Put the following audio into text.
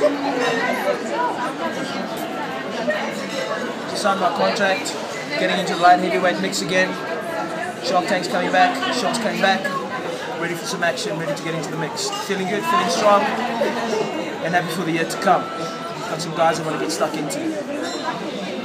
Just signed my contract, getting into the light heavyweight mix again. Shark Tank's coming back, Shots coming back. Ready for some action, ready to get into the mix. Feeling good, feeling strong, and happy for the year to come. Got some guys I want to get stuck into.